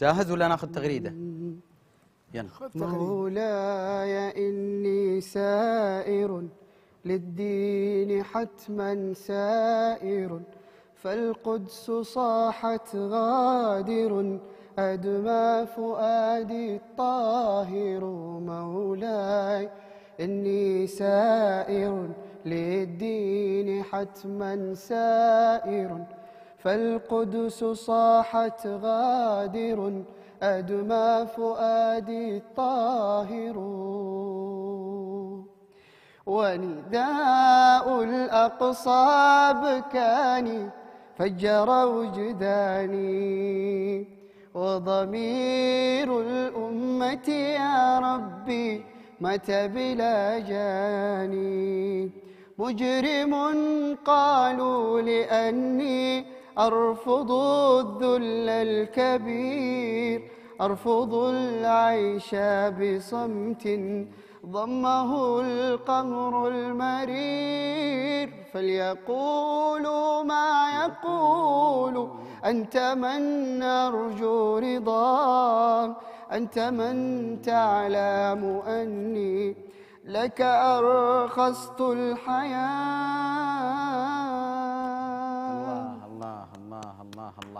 جاهز ولا ناخذ تغريدة؟ يلا. مولاي إني سائر للدين حتما سائر فالقدس صاحت غادر أدمى فؤادي الطاهر. مولاي إني سائر للدين حتما سائر فالقدس صاحت غادر أدمى فؤادي الطاهر. ونداء الأقصى بكاني فجر وجداني وضمير الأمة يا ربي متى بلا جاني. مجرم قالوا لأني أرفض الذل الكبير أرفض العيش بصمت ضمه القمر المرير. فليقولوا ما يقول أنت من أرجو رضا؟ أنت من تعلم أني لك أرخصت الحياة؟